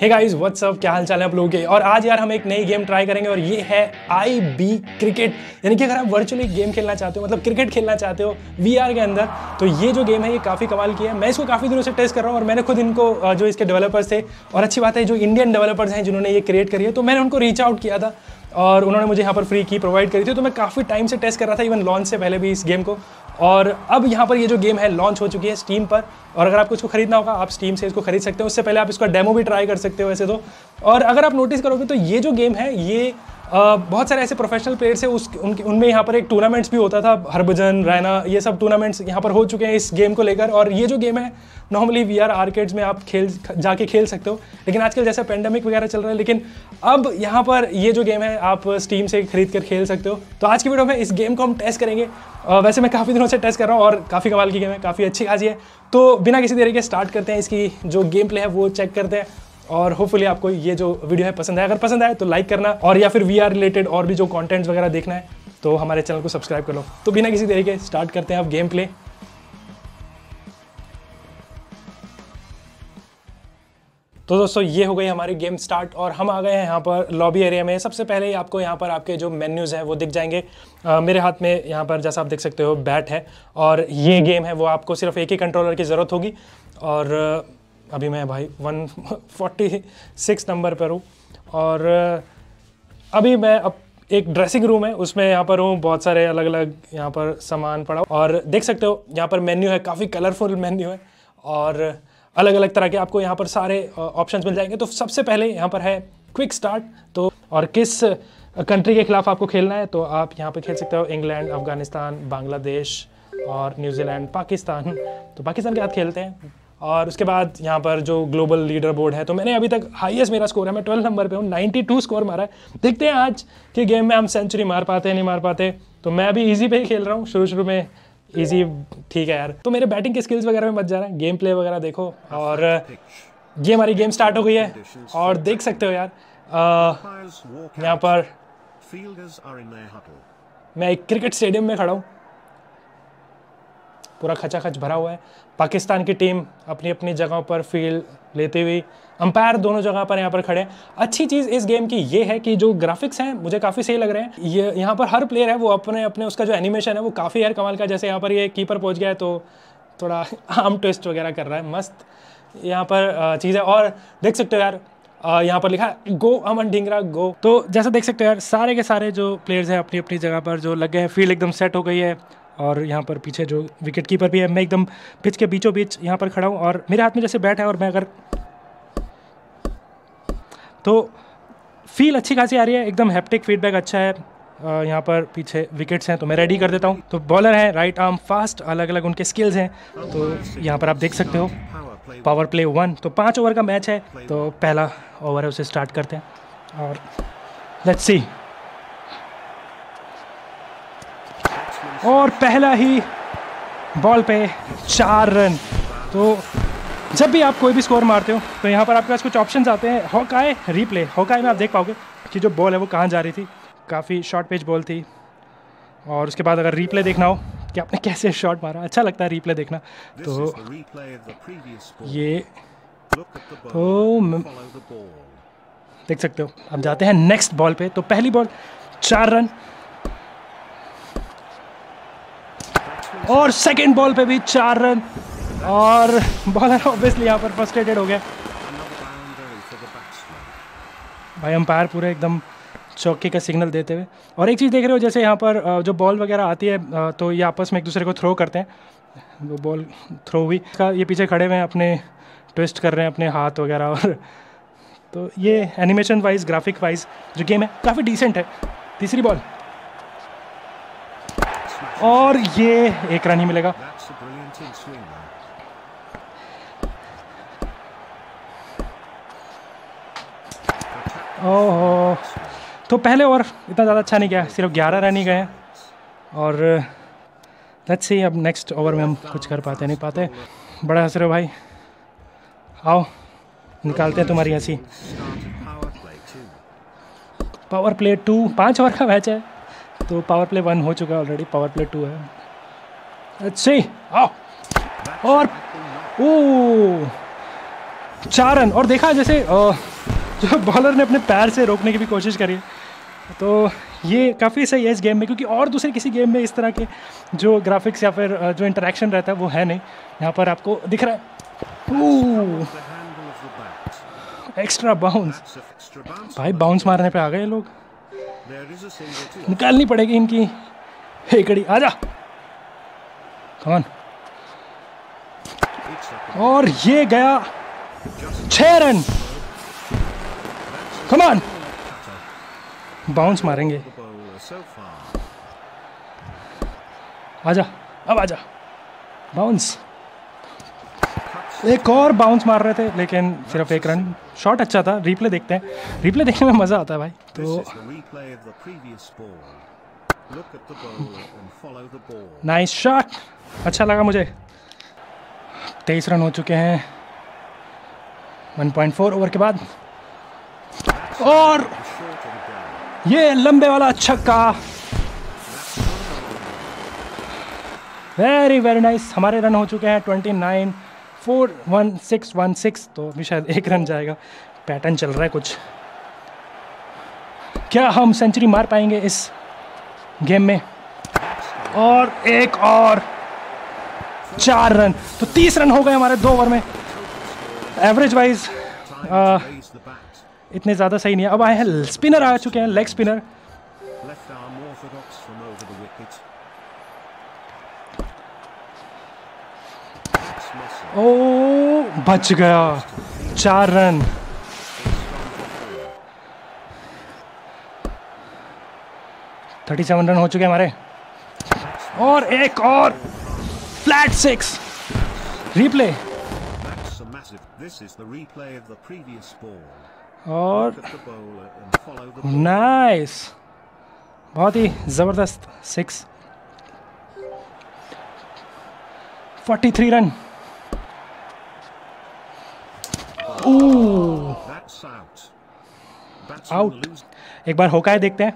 Hey guys what's up क्या हाल चाल है आप लोगों के? और आज यार हम एक नई गेम ट्राई करेंगे और ये है आई बी क्रिकेट यानी कि अगर आप वर्चुअली गेम खेलना चाहते हो मतलब क्रिकेट खेलना चाहते हो वीआर के अंदर तो ये जो गेम है, ये काफ़ी कमाल की है। मैं इसको काफ़ी दिनों से टेस्ट कर रहा हूँ और मैंने खुद इनको जो इसके डेवलपर्स थे, और अच्छी बात है, जो इंडियन डेवलपर्स हैं, जिन्होंने ये क्रिएट करी है तो मैंने उनको रीच आउट किया था और उन्होंने मुझे यहाँ पर फ्री की प्रोवाइड करी थी। तो मैं काफ़ी टाइम से टेस्ट कर रहा था इवन लॉन्च से पहले भी इस गेम को। और अब यहाँ पर ये जो गेम है लॉन्च हो चुकी है स्टीम पर। और अगर आपको इसको खरीदना होगा, आप स्टीम से इसको खरीद सकते हो। उससे पहले आप इसका डेमो भी ट्राई कर सकते हो वैसे तो। और अगर आप नोटिस करोगे तो ये जो गेम है, ये बहुत सारे ऐसे प्रोफेशनल प्लेयर्स हैं, उस, उनके, उनमें यहाँ पर एक टूर्नामेंट्स भी होता था, हरभजन, रैना, ये सब टूर्नामेंट्स यहाँ पर हो चुके हैं इस गेम को लेकर। और ये जो गेम है नॉर्मली वी आर आर्केड्स में आप खेल, जाके खेल सकते हो। लेकिन आजकल जैसा पेंडेमिक वगैरह चल रहा है, लेकिन अब यहाँ पर ये जो गेम है, आप स्टीम से खरीद कर खेल सकते हो। तो आज की वीडियो में इस गेम को हम टेस्ट करेंगे। वैसे मैं काफ़ी दिनों से टेस्ट कर रहा हूँ और काफ़ी कमाल की गेम है, काफ़ी अच्छी खासी है। तो बिना किसी तरीके स्टार्ट करते हैं, इसकी जो गेम प्ले है, वो चेक करते हैं। और होपफुली आपको ये जो वीडियो है पसंद है अगर पसंद आए तो लाइक करना और या फिर वी आर रिलेटेड और भी जो कॉन्टेंट्स वगैरह देखना है तो हमारे चैनल को सब्सक्राइब कर लो। तो बिना किसी तरीके स्टार्ट करते हैं आप गेम प्ले तो दोस्तों ये हो गई हमारी गेम स्टार्ट और हम आ गए हैं यहाँ पर लॉबी एरिया में। सबसे पहले ही आपको यहाँ पर आपके जो मेन्यूज़ हैं वो दिख जाएँगे। आ, मेरे हाथ में यहाँ पर जैसा आप देख सकते हो बैट है। और ये गेम है वो आपको सिर्फ़ एक ही कंट्रोलर की ज़रूरत होगी। और अभी मैं भाई वन फोर्टी सिक्स नंबर पर हूँ। और अभी मैं अब एक ड्रेसिंग रूम है, उसमें यहाँ पर हूँ, बहुत सारे अलग अलग यहाँ पर सामान पड़ा। और देख सकते हो, यहाँ पर मेन्यू है, काफ़ी कलरफुल मेन्यू है। और अलग अलग तरह के आपको यहाँ पर सारे ऑप्शंस मिल जाएँगे। तो सबसे पहले यहाँ पर है क्विक स्टार्ट तो और किस कंट्री के खिलाफ आपको खेलना है तो आप यहाँ पर खेल सकते हो, इंग्लैंड, अफ़गानिस्तान, बांग्लादेश और न्यूजीलैंड, पाकिस्तान। तो पाकिस्तान के साथ खेलते हैं। और उसके बाद यहाँ पर जो ग्लोबल लीडर बोर्ड है तो मैंने अभी तक हाईएस्ट मेरा स्कोर है मैं ट्वेल्थ नंबर पे हूँ 92 स्कोर मारा है। देखते हैं आज के गेम में हम सेंचुरी मार पाते हैं नहीं मार पाते। तो मैं अभी इजी पे ही खेल रहा हूँ शुरू शुरू में इजी ठीक है यार। तो मेरे बैटिंग के स्किल्स वगैरह में बच जा रहे हैं गेम प्ले वगैरह देखो। और ये हमारी गेम स्टार्ट हो गई है और देख सकते हो यार यहाँ पर मैं एक क्रिकेट स्टेडियम में खड़ा हूँ। पूरा खचा खच भरा हुआ है। पाकिस्तान की टीम अपनी अपनी जगहों पर फ़ील्ड लेते हुए अंपायर दोनों जगह पर यहाँ पर खड़े हैं। अच्छी चीज़ इस गेम की ये है कि जो ग्राफिक्स हैं, मुझे काफ़ी सही लग रहे हैं। ये, यहाँ पर हर प्लेयर है, वो अपने अपने उसका जो एनिमेशन है, वो काफ़ी यार कमाल का। जैसे यहाँ पर ये कीपर पहुँच गया है तो थोड़ा आम ट्विस्ट वगैरह कर रहा है। मस्त। यहाँ पर चीज़ है। और देख सकते हो यार यहाँ पर लिखा है, गो अमन ढिंगरा, गो। तो जैसा देख सकते हो यार, सारे के सारे जो प्लेयर्स हैं अपनी अपनी जगह पर, जो लग गए हैं फ़ील्ड एकदम सेट हो गई है। और यहाँ पर पीछे जो विकेट कीपर भी है, मैं एकदम पिच के बीचों बीच यहाँ पर खड़ा हूँ और मेरे हाथ में जैसे बैट है और मैं अगर तो फील अच्छी खासी आ रही है, एकदम हैप्टिक फीडबैक अच्छा है। यहाँ पर पीछे विकेट्स हैं तो मैं रेडी कर देता हूँ। तो बॉलर हैं राइट आर्म फास्ट अलग अलग उनके स्किल्स हैं। तो यहाँ पर आप देख सकते हो पावर प्ले वन तो पाँच ओवर का मैच है तो पहला ओवर है, उसे स्टार्ट करते हैं। और लेट्स सी और पहला ही बॉल पे चार रन। तो जब भी आप कोई भी स्कोर मारते हो तो यहाँ पर आपके पास कुछ ऑप्शंस आते हैं। हॉकाई रीप्ले हॉकाई में आप देख पाओगे कि जो बॉल है वो कहाँ जा रही थी। काफ़ी शॉर्ट पेज बॉल थी। और उसके बाद अगर रीप्ले देखना हो कि आपने कैसे शॉट मारा। अच्छा लगता है रीप्ले देखना। तो ये तो देख सकते हो। हम जाते हैं नेक्स्ट बॉल पे। तो पहली बॉल चार रन। और सेकेंड बॉल पे भी चार रन। और बॉलर ऑब्वियसली यहाँ पर फ्रस्ट्रेटेड हो गया। भाई अंपायर पूरे एकदम चौके का सिग्नल देते हुए। और एक चीज़ देख रहे हो, जैसे यहाँ पर जो बॉल वगैरह आती है तो ये आपस में एक दूसरे को थ्रो करते हैं। वो बॉल थ्रो हुई। का ये पीछे खड़े हुए हैं, अपने ट्विस्ट कर रहे हैं, अपने हाथ वगैरह और तो ये एनिमेशन वाइज ग्राफिक वाइज जो गेम है, काफ़ी डिसेंट है। तीसरी बॉल और ये एक रन ही मिलेगा। ओह। तो पहले ओवर इतना ज़्यादा अच्छा नहीं गया सिर्फ़ 11 रन ही गए। और लेट्स सी अब नेक्स्ट ओवर में हम कुछ कर पाते नहीं पाते। बड़ा हंस रहे भाई। आओ, निकालते हैं तुम्हारी हँसी। पावर प्ले टू पाँच ओवर का मैच है। तो पावर प्ले वन हो चुका है ऑलरेडी पावर प्ले टू है। अच्छी और ओ चार रन। और देखा, जैसे जो बॉलर ने अपने पैर से रोकने की भी कोशिश करी तो ये काफ़ी सही है इस गेम में, क्योंकि और दूसरे किसी गेम में इस तरह के जो ग्राफिक्स या फिर जो इंटरेक्शन रहता है, वो है नहीं। यहाँ पर आपको दिख रहा है। एक्स्ट्रा बाउंस भाई बाउंस मारने पे आ गए लोग। निकालनी पड़ेगी इनकी। हेकड़ी आजा। कमान और ये गया छह रन कमान बाउंस मारेंगे। आजा अब आजा। बाउंस एक और बाउंस मार रहे थे लेकिन सिर्फ़ एक रन शॉट अच्छा था रिप्ले देखते हैं. रिप्ले देखने में मज़ा आता है भाई. तो नाइस शॉट अच्छा लगा मुझे. तेईस रन हो चुके हैं. 1.4 ओवर के बाद. और ये लंबे वाला छक्का. वेरी वेरी नाइस हमारे रन हो चुके हैं 29 four one six one six तो अभी शायद एक रन जाएगा। पैटर्न चल रहा है कुछ। क्या हम सेंचुरी मार पाएँगे इस गेम में? और एक और। चार रन। तो तीस रन हो गए हमारे दो ओवर में। एवरेज वाइज इतने ज़्यादा सही नहीं है। अब आए हैं स्पिनर आ चुके हैं लेग स्पिनर ओ बच गया चार रन थर्टी सेवन रन हो चुके हमारे और एक और फ्लैट सिक्स रिप्ले और नाइस बहुत ही ज़बरदस्त six forty three run out एक बार होकाय देखते हैं।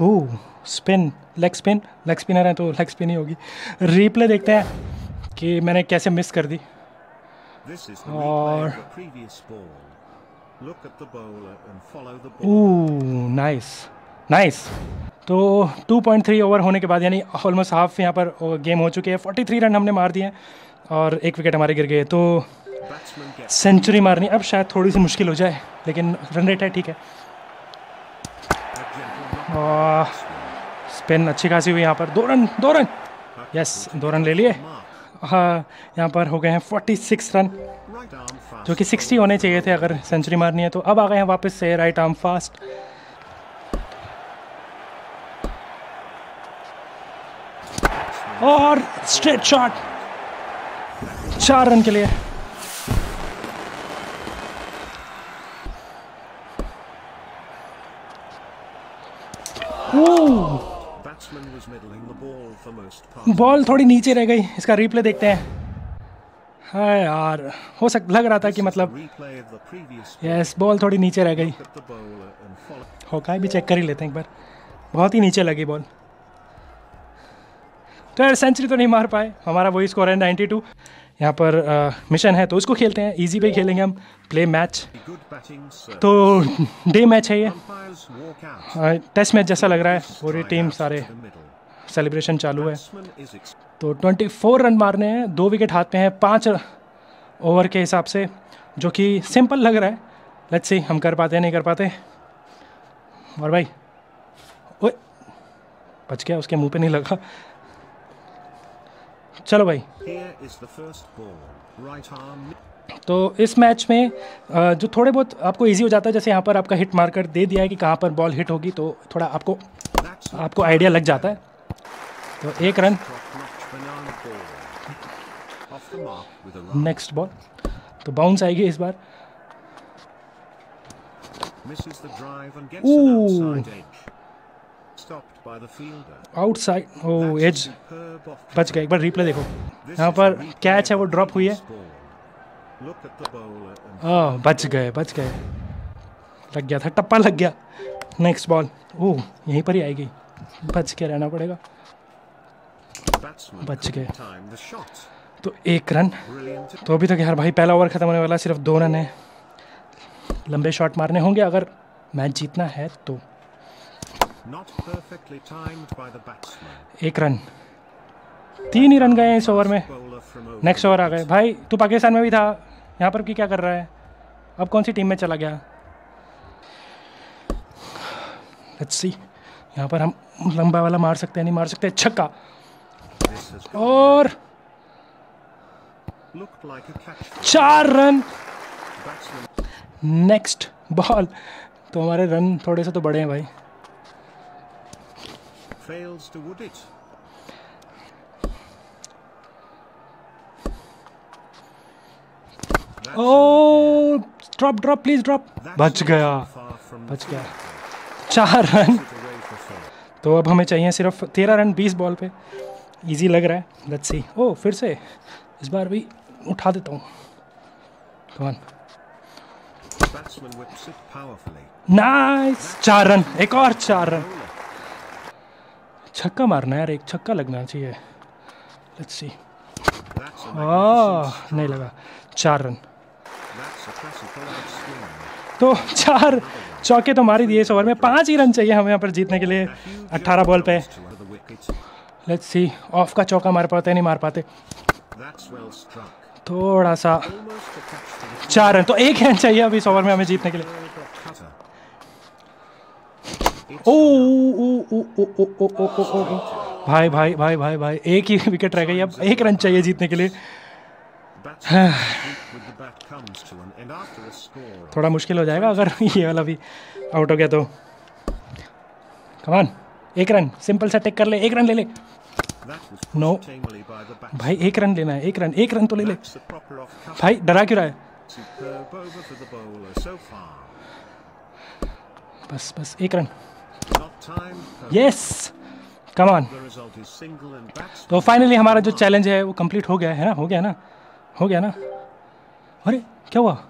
ओह spin leg spin leg spinner है तो लेग स्पिन ही होगी। रिप्ले देखते हैं कि मैंने कैसे मिस कर दी। और नाइस नाइस तो 2.3 ओवर होने के बाद यानी ऑलमोस्ट हाफ़ यहाँ पर गेम हो चुके हैं। 43 रन हमने मार दिए और एक विकेट हमारे गिर गए। तो सेंचुरी मारनी। अब शायद थोड़ी सी मुश्किल हो जाए, लेकिन रन रेट है, ठीक है। स्पिन अच्छी खासी हुई यहाँ पर। दो रन दो रन यस दो रन ले लिए। हाँ यहाँ पर हो गए हैं 46 रन जो कि 60 होने चाहिए थे अगर सेंचुरी मारनी है तो। अब आ गए हैं वापस से राइट आर्म फास्ट और स्ट्रेट शॉट चार रन के लिए। बॉल थोड़ी नीचे रह गई इसका रिप्ले देखते हैं। हाँ यार हो सक लग रहा था कि मतलब यस बॉल थोड़ी नीचे रह गई। होका भी चेक कर ही लेते हैं एक बार। बहुत ही नीचे लगी बॉल तो यार सेंचुरी तो नहीं मार पाए। हमारा वही स्कोर है 92 यहाँ पर मिशन है तो उसको खेलते हैं। इजी पे खेलेंगे हम। प्ले मैच तो डे मैच है ये। टेस्ट मैच जैसा लग रहा है। पूरी टीम सारे सेलिब्रेशन चालू है। तो 24 रन मारने हैं दो विकेट हाथ में हैं पाँच ओवर के हिसाब से जो कि सिंपल लग रहा है। लेट्स सी हम कर पाते हैं नहीं कर पाते। और भाई ओए बच गया उसके मुँह पे नहीं लगा। चलो भाई। तो इस मैच में जो थोड़े बहुत आपको इजी हो जाता है जैसे यहाँ पर आपका हिट मार्कर दे दिया है कि कहाँ पर बॉल हिट होगी तो थोड़ा आपको आपको आइडिया लग जाता है। तो एक रन। नेक्स्ट बॉल तो बाउंस आएगी इस बार। आउटसाइड ओ एज बच गया। एक बार रिप्ले देखो। यहाँ पर कैच है वो ड्रॉप हुई है। आ, बच गए बच गए। लग गया था टप्पा लग गया। नेक्स्ट बॉल ओह यहीं पर ही आएगी। बच के रहना पड़ेगा। बच गए। तो एक रन। तो अभी तक यार भाई पहला ओवर ख़त्म होने वाला सिर्फ़ दो रन है। लंबे शॉट मारने होंगे अगर मैच जीतना है तो. एक रन। तीन ही रन गए हैं इस ओवर में. नेक्स्ट ओवर आ गए। भाई तू पाकिस्तान में भी था यहाँ पर की क्या कर रहा है? अब कौन सी टीम में चला गया? लेट्स सी यहाँ पर हम लंबा वाला मार सकते हैं नहीं मार सकते छक्का। और चार रन। नेक्स्ट बॉल तो हमारे रन थोड़े से तो बड़े हैं भाई। ड्रॉप ड्रॉप प्लीज़ ड्रॉप बच गया। बच गया। चार रन। तो अब हमें चाहिए सिर्फ़ तेरह रन बीस बॉल पे। इजी लग रहा है। लेट्स सी ओ फिर से इस बार भी उठा देता हूँ। कौन. नाइस चार रन। एक और चार रन। छक्का मारना है यार एक छक्का लगना चाहिए। लेट्स सी That's a आह नहीं लगा। चार रन. तो चार चौके तो मार ही दिए इस ओवर में। पाँच ही रन चाहिए हमें यहाँ पर जीतने के लिए। अट्ठारह बॉल पे to under the wicket. Let's see off का चौका मार पाते नहीं मार पाते. थोड़ा सा चार रन तो एक रन चाहिए अभी इस ओवर में हमें जीतने के लिए ओ ओ ओ ओ ओ ओ ओ ओ ओ भाई भाई भाई भाई भाई एक ही विकेट रह गई अब एक रन चाहिए जीतने के लिए. थोड़ा मुश्किल हो जाएगा अगर ये वाला भी आउट हो गया तो कमान एक रन सिंपल सा टेक कर ले, एक रन ले ले। No no. भाई, एक रन लेना है, एक रन एक रन तो ले ले। भाई, डरा क्यों रहा है? बस बस, एक रन। यस कमान तो फाइनली हमारा जो चैलेंज है, वो कंप्लीट हो गया है ना? हो गया ना? हो गया ना? अरे, क्या हुआ?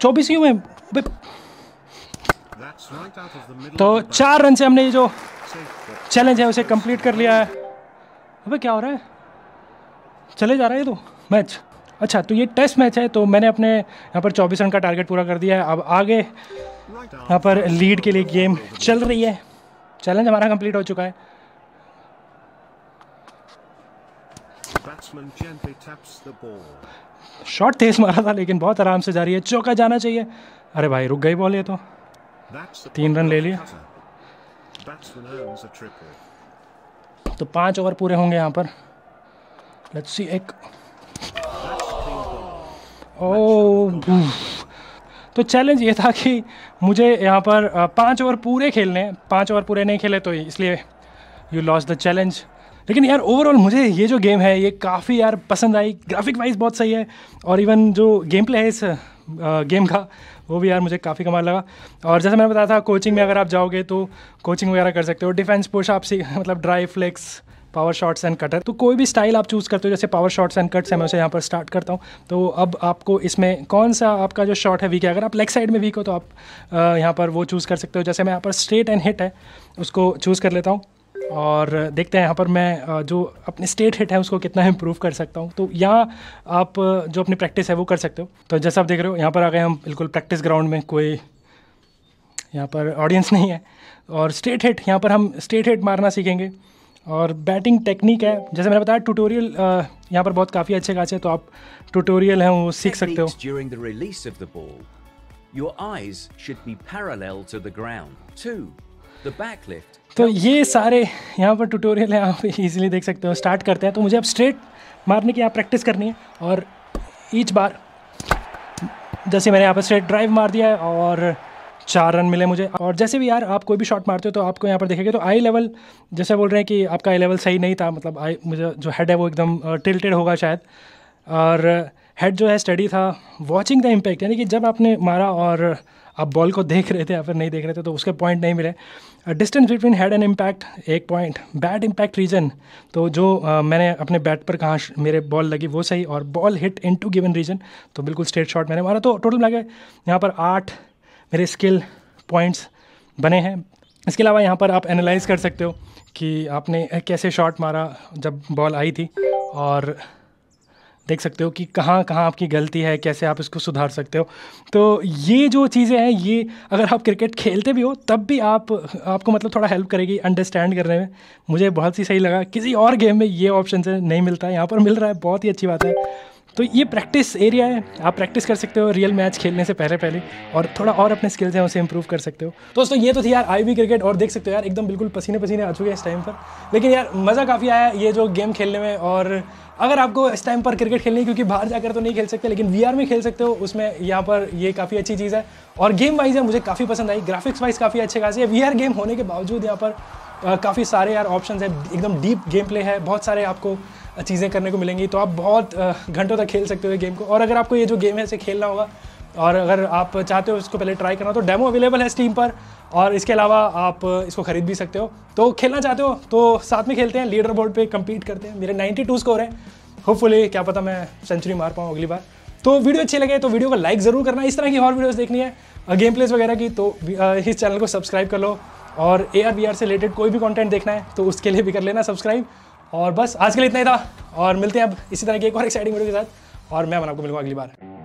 चौबीस यू में तो चार रन से हमने ये जो चैलेंज है उसे कंप्लीट कर लिया है। अबे क्या हो रहा है? चले जा रहा है ये तो मैच अच्छा तो ये टेस्ट मैच है तो मैंने अपने यहाँ पर 24 रन का टारगेट पूरा कर दिया है। अब आगे यहाँ पर लीड के लिए गेम चल रही है। चैलेंज हमारा कंप्लीट हो चुका है. शॉट तेज मारा था लेकिन बहुत आराम से जा रही है। चौका जाना चाहिए। अरे भाई रुक गई बॉल ये तो। तीन रन ले लिए। तो पाँच ओवर पूरे होंगे यहाँ पर। लेट्स सी एक That's clean ball. ओ तो चैलेंज ये था कि मुझे यहाँ पर पाँच ओवर पूरे खेलने हैं पाँच ओवर पूरे नहीं खेले तो इसलिए यू लॉस द चैलेंज लेकिन यार ओवरऑल मुझे ये जो गेम है ये काफ़ी यार पसंद आई। ग्राफिक वाइज बहुत सही है। और इवन जो गेम प्ले है इस गेम का वो भी यार मुझे काफ़ी कमाल लगा। और जैसे मैंने बताया था कोचिंग में अगर आप जाओगे तो कोचिंग वगैरह कर सकते हो। डिफेंस पुश आप सी मतलब dry flex power shots and cutter तो कोई भी स्टाइल आप चूज़ करते हो, जैसे पावर शॉट्स एंड कट्स है, मैं उसे यहाँ पर स्टार्ट करता हूँ। तो अब आपको इसमें कौन सा आपका जो शॉट है वीक है? अगर आप लेग साइड में वीक हो तो आप यहाँ पर वो चूज़ कर सकते हो। जैसे मैं यहाँ पर स्ट्रेट एंड हिट है, उसको चूज़ कर लेता हूँ। और देखते हैं यहाँ पर मैं जो अपने स्टेट हिट है उसको कितना इम्प्रूव कर सकता हूँ तो यहाँ आप जो अपनी प्रैक्टिस है वो कर सकते हो तो जैसा आप देख रहे हो यहाँ पर आ गए हम बिल्कुल प्रैक्टिस ग्राउंड में कोई यहाँ पर ऑडियंस नहीं है और स्टेट हिट यहाँ पर हम स्टेट हिट मारना सीखेंगे और बैटिंग टेक्निक है जैसे मैंने बताया ट्यूटोरियल यहाँ पर बहुत काफ़ी अच्छे खासे तो आप ट्यूटोरियल हैं वो सीख सकते हो Techniques during the release of the ball. Your eyes should be parallel to the ground. Two, the backlift. तो ये सारे यहाँ पर ट्यूटोरियल है, आप इजीली देख सकते हो। स्टार्ट करते हैं। तो मुझे अब स्ट्रेट मारने की यहाँ प्रैक्टिस करनी है और ईच बार जैसे मैंने यहाँ पर स्ट्रेट ड्राइव मार दिया है और चार रन मिले मुझे। और जैसे भी यार आप कोई भी शॉट मारते हो तो आपको यहाँ पर देखेंगे। तो आई लेवल जैसे बोल रहे हैं कि आपका आई लेवल सही नहीं था मतलब आई मुझे जो हेड है वो एकदम टिल्टेड होगा शायद। और हेड जो है स्टडी था। वॉचिंग द इम्पैक्ट यानी कि जब आपने मारा और आप बॉल को देख रहे थे या फिर नहीं देख रहे थे तो उसके पॉइंट नहीं मिले। Distance between head and impact एक पॉइंट बैट इम्पैक्ट रीजन तो जो अ, मैंने अपने बैट पर कहाँ मेरे बॉल लगी वो सही और ball hit in to given region तो बिल्कुल स्ट्रेट शॉट मैंने मारा। तो टोटल लगे यहाँ पर आठ मेरे स्किल पॉइंट्स बने हैं। इसके अलावा यहाँ पर आप एनालाइज कर सकते हो कि आपने कैसे शॉट मारा जब बॉल आई थी और देख सकते हो कि कहाँ कहाँ आपकी गलती है, कैसे आप इसको सुधार सकते हो। तो ये जो चीज़ें हैं, ये अगर आप क्रिकेट खेलते भी हो, तब भी आप, आपको मतलब थोड़ा हेल्प करेगी अंडरस्टैंड करने में। मुझे बहुत सी सही लगा। किसी और गेम में ये ऑप्शन से नहीं मिलता। है यहाँ पर मिल रहा है, बहुत ही अच्छी बात है। तो ये प्रैक्टिस एरिया है। आप प्रैक्टिस कर सकते हो रियल मैच खेलने से पहले पहले और थोड़ा और अपने स्किल्स हैं, उसे इंप्रूव कर सकते हो। दोस्तों, ये तो थी यार आईवी क्रिकेट और देख सकते हो यार, एकदम बिल्कुल पसीने पसीने आ चुके हैं इस टाइम पर। लेकिन यार, मज़ा काफ़ी आया ये जो गेम खेलने में और अगर आपको इस टाइम पर क्रिकेट खेलनी क्योंकि बाहर जाकर तो नहीं खेल सकते, लेकिन वीआर में खेल सकते हो, उसमें यहाँ पर ये काफ़ी अच्छी चीज़ है। और गेम वाइज है, मुझे काफ़ी पसंद आई। ग्राफिक्स वाइज काफ़ी अच्छे खासे है। वीआर गेम होने के बावजूद यहाँ पर काफ़ी सारे यार ऑप्शन है। एकदम डीप गेम प्ले है, बहुत सारे आपको चीज़ें करने को मिलेंगी तो आप बहुत घंटों तक खेल सकते हो ये गेम को। और अगर आपको ये जो गेम है, इसे खेलना होगा, और अगर आप चाहते हो इसको पहले ट्राई करना तो डेमो अवेलेबल है स्टीम पर, और इसके अलावा आप इसको ख़रीद भी सकते हो। तो खेलना चाहते हो तो साथ में खेलते हैं लीडर बोर्ड पर कम्पीट करते हैं। मेरे नाइन्टी स्कोर है। होपफुली क्या पता मैं सेंचुरी मार पाऊँ अगली बार। तो वीडियो अच्छी लगे तो वीडियो को लाइक ज़रूर करना। इस तरह की और वीडियोस देखनी है गेम प्लेस वगैरह की तो इस चैनल को सब्सक्राइब कर लो। और ए आर से रिलेटेड कोई भी कंटेंट देखना है तो उसके लिए भी कर लेना सब्सक्राइब और बस आज के लिए इतना ही था और मिलते हैं अब इसी तरह की एक और एक्साइटिंग वीडियो के साथ और मैं आपको मिलूँगा अगली बार।